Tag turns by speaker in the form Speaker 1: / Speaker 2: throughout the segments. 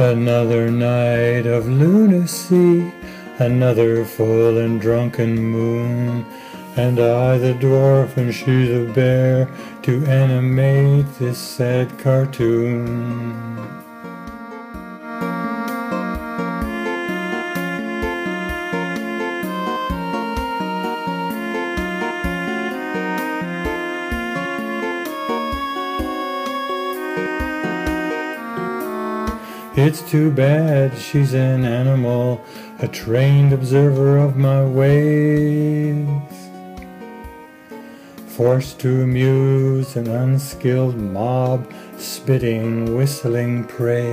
Speaker 1: Another night of lunacy, another full and drunken moon, and I the dwarf and she the bear to animate this sad cartoon. It's too bad she's an animal, a trained observer of my ways. Forced to amuse an unskilled mob, spitting, whistling praise.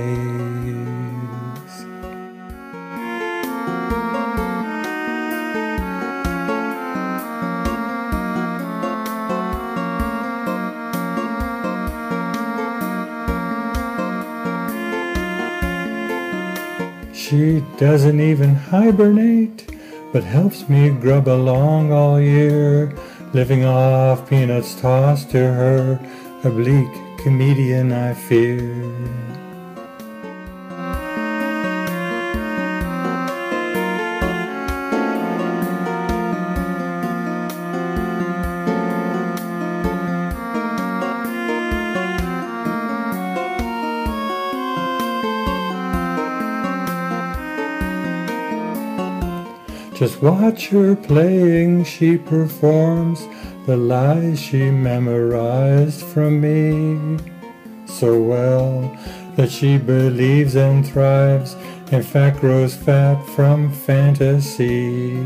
Speaker 1: She doesn't even hibernate, but helps me grub along all year, living off peanuts tossed to her, a bleak comedian I fear. Just watch her playing, she performs the lies she memorized from me so well that she believes and thrives, in fact grows fat from fantasy.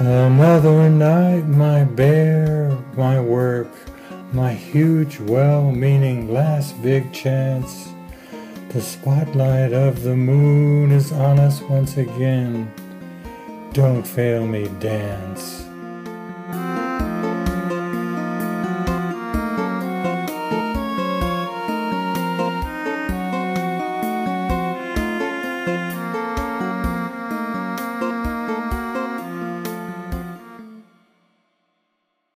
Speaker 1: Another night, my bear, my work, my huge, well-meaning last big chance. The spotlight of the moon is on us once again. Don't fail me, dance.